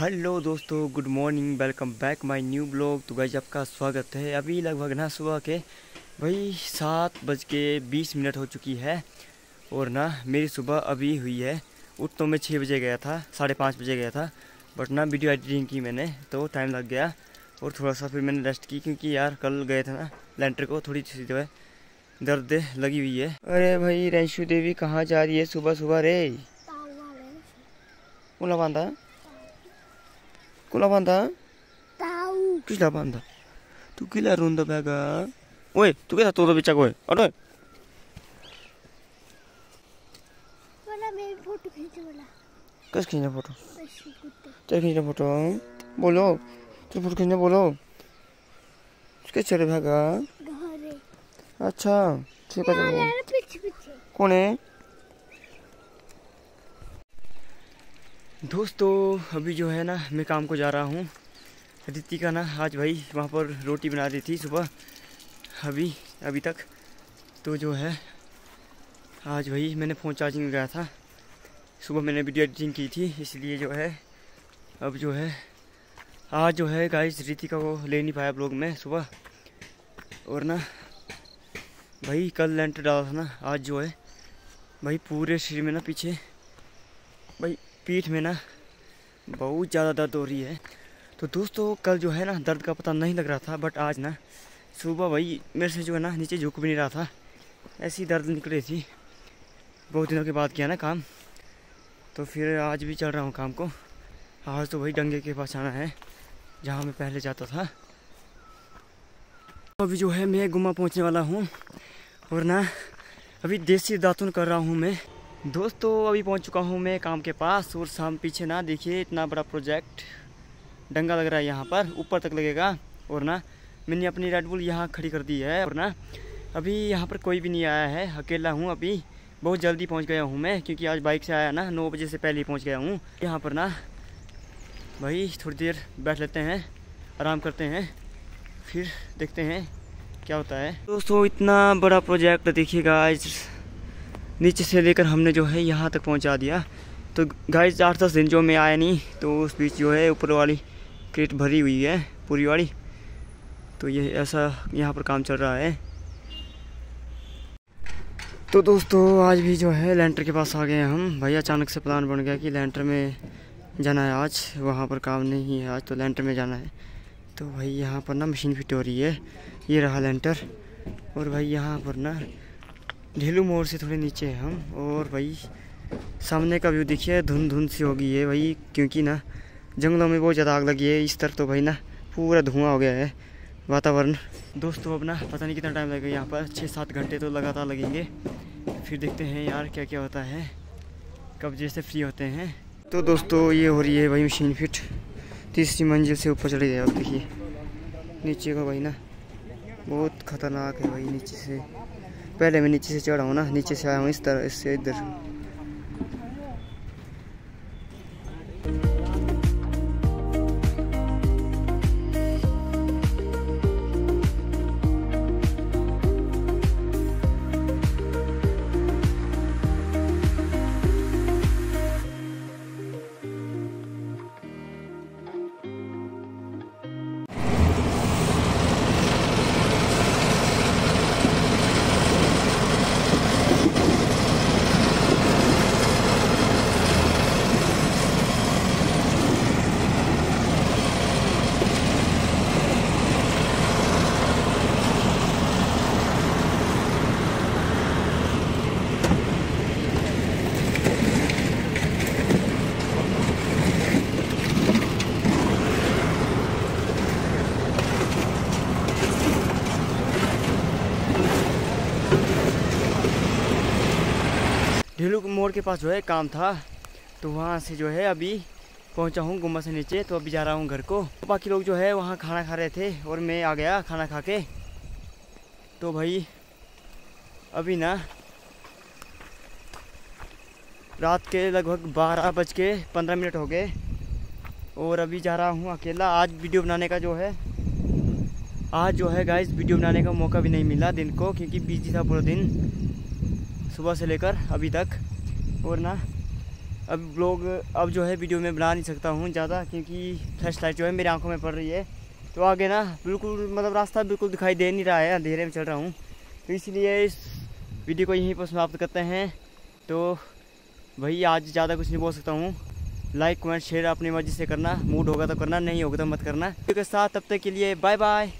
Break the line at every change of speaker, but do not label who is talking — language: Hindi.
हेलो दोस्तों good morning welcome back my new blog. तो गाइज़ आपका स्वागत है। अभी लगभग ना सुबह के भाई सात बज के बीस मिनट हो चुकी है और ना मेरी सुबह अभी हुई है। उठ तो मैं छः बजे गया था साढ़े पाँच बजे गया था बट ना वीडियो एडिटिंग की मैंने तो टाइम लग गया और थोड़ा सा फिर मैंने रेस्ट की क्योंकि यार कल गए थे ना लेंटर को थोड़ी सी जो है दर्द लगी हुई है। अरे भाई रैंशु देवी कहाँ जा रही है सुबह सुबह रे कुला बांधा। कुला बांधा. किसला बांधा तू किला रुंद बेगा ओए तू क्या तो बिचा कोई अरे
बोला मेरी फ़ोटो खींचो बोला
कस खींचना फ़ोटो चल खींचना फ़ोटो बोलो तू फ़ोटो खींचना बोलो किस चले भागा
घरे
अच्छा ठीक है कौन है दोस्तों, अभी जो है ना, मैं काम को जा रहा हूँ। रितिका ना, आज भाई वहाँ पर रोटी बना रही थी सुबह। अभी अभी तक। तो जो है, आज भाई मैंने फ़ोन चार्जिंग लगाया था। सुबह मैंने वीडियो एडिटिंग की थी, इसलिए जो है, अब जो है, आज जो है गाइस रितिका को ले नहीं पाया ब्लॉग में सुबह। और ना, भाई कल लेंटर डाला था ना, आज जो है, भाई पूरे शरीर में ना पीछे, भाई पीठ में ना बहुत ज़्यादा दर्द हो रही है। तो दोस्तों, कल जो है ना, दर्द का पता नहीं लग रहा था बट आज ना, सुबह भाई मेरे से जो है ना, नीचे झुक भी नहीं रहा था। ऐसी दर्द निकल रही थी। बहुत दिनों के बाद किया ना काम। तो फिर आज भी चल रहा हूँ काम को। आज तो भाई डंगे के पास आना है, जहाँ मैं पहले जाता था। अभी जो है, मैं गुमा पहुँचने वाला हूँ। और ना, अभी देसी दातुन कर रहा हूँ मैं। दोस्तों, अभी पहुँच चुका हूँ मैं काम के पास और शाम पीछे ना देखिए, इतना बड़ा प्रोजेक्ट डंगा लग रहा है यहाँ पर, ऊपर तक लगेगा। और ना, मैंने अपनी रेड बुल यहाँ खड़ी कर दी है। और ना, अभी यहाँ पर कोई भी नहीं आया है, अकेला हूँ अभी। बहुत जल्दी पहुँच गया हूँ मैं, क्योंकि आज बाइक से आया ना, नौ बजे से पहले ही पहुँच गया हूँ। यहाँ पर ना, भाई, थोड़ी देर बैठ लेते हैं, आराम करते हैं, फिर देखते हैं क्या होता है। दोस्तों, इतना बड़ा प्रोजेक्ट देखिएगा आज नीचे से लेकर हमने जो है यहाँ तक पहुँचा दिया। तो गाइस आठ दस दिन जो मैं आया नहीं तो उस बीच जो है ऊपर वाली क्रेट भरी हुई है, पूरी वाली। तो ये ऐसा यहाँ पर काम चल रहा है। तो दोस्तों, आज भी जो है लेंटर के पास आ गए हम। भाई, अचानक से प्लान बन गया कि लेंटर में जाना है आज। वहाँ पर काम नहीं है आज तो लेंटर में जाना है। तो भाई, यहाँ पर ना मशीन फिट हो रही है। ये रहा लेंटर और भाई, यहाँ पर ना ढीलू मोड़ से थोड़े नीचे हैं हम, और भाई सामने का व्यू देखिए धुंध धुंध सी हो गई है भाई, क्योंकि ना जंगलों में बहुत ज़्यादा आग लगी है, इस तरफ़ तो भाई ना पूरा धुआँ हो गया है, वातावरण। दोस्तों, अब ना पता नहीं कितना टाइम लगेगा यहाँ पर छः सात घंटे तो लगातार लगेंगे। फिर देखते हैं यार क्या क्या होता है, कब जैसे फ्री होते हैं। तो दोस्तों, ये हो रही है भाई मशीन फिट तीसरी मंजिल से ऊपर चले जाए अब देखिए। नीचे का भाई ना बहुत ख़तरनाक है भाई, नीचे से। पहले मैं नीचे से चढ़ा हूँ ना, नीचे से आया हूँ इस तरह, इससे इधर। ढीलू मोड़ के पास जो है काम था तो वहाँ से जो है अभी पहुँचा हूँ गुम्बा से नीचे तो अभी जा रहा हूँ घर को। बाकी लोग जो है वहाँ खाना खा रहे थे और मैं आ गया खाना खा के। तो भाई, अभी ना रात के लगभग बारह बज के पंद्रह मिनट हो गए, और अभी जा रहा हूँ अकेला। आज वीडियो बनाने का जो है, आज जो है गाइस वीडियो बनाने का मौका भी नहीं मिला दिन को, क्योंकि बिज़ी था पूरा दिन। सुबह से लेकर अभी तक। और ना, अब ब्लॉग अब जो है वीडियो में बना नहीं सकता हूँ ज़्यादा क्योंकि फ्लैश लाइट जो है मेरी आँखों में पड़ रही है। तो आगे ना, बिल्कुल मतलब रास्ता बिल्कुल दिखाई दे नहीं रहा है, अंधेरे में चल रहा हूँ। तो इसलिए इस वीडियो को यहीं पर समाप्त करते हैं। तो भाई, आज ज़्यादा कुछ नहीं बोल सकता हूँ। लाइक कमेंट शेयर अपनी मर्ज़ी से करना। मूड होगा तो करना, नहीं होगा तो मत करना। के साथ, तब तक के लिए बाय बाय